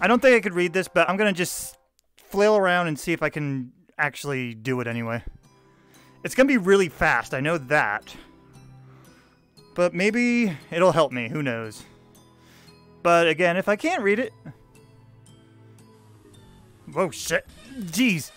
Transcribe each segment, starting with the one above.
I don't think I could read this, but I'm gonna just flail around and see if I can actually do it anyway. It's gonna be really fast, I know that. But maybe it'll help me, who knows. But again, if I can't read it... Whoa, shit. Jeez.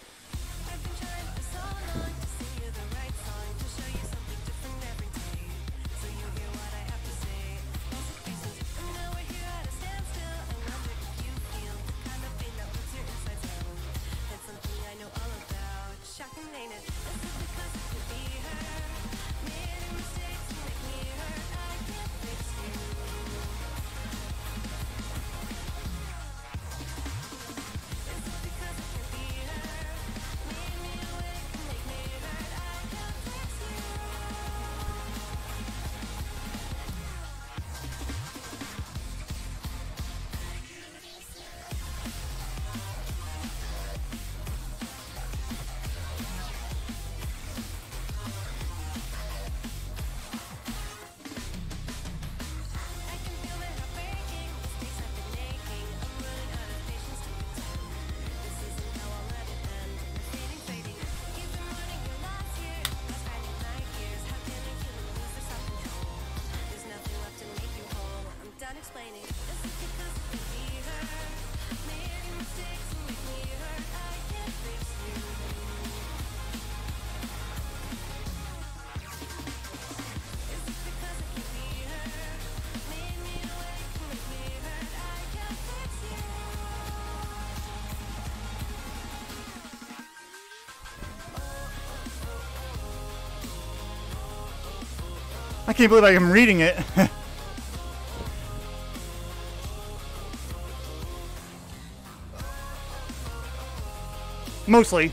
I can't believe I'm reading it. Mostly.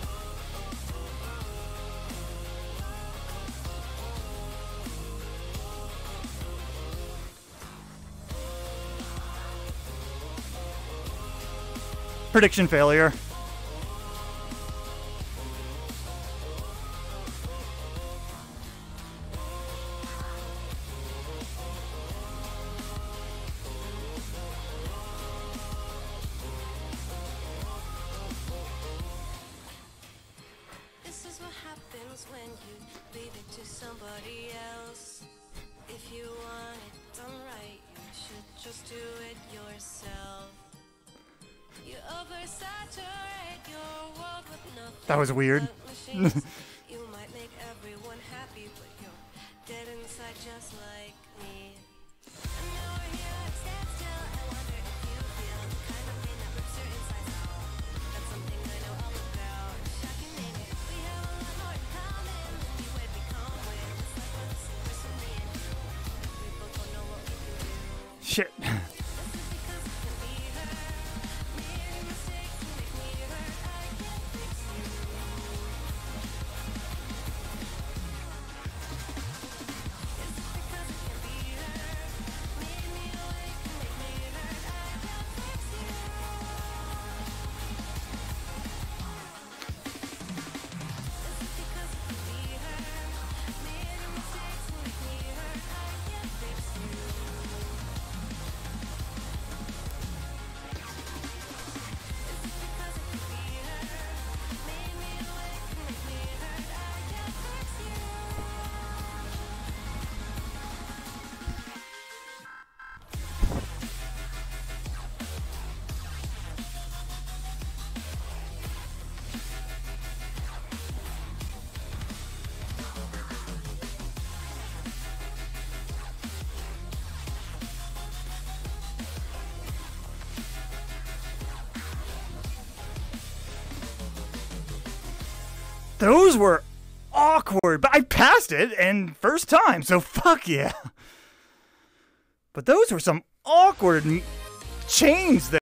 Prediction failure. Somebody else. If you want it done right, you should just do it yourself. You oversaturate your world with nothing. That was weird. Shit. Those were awkward, but I passed it and first time, so fuck yeah. But those were some awkward chains there.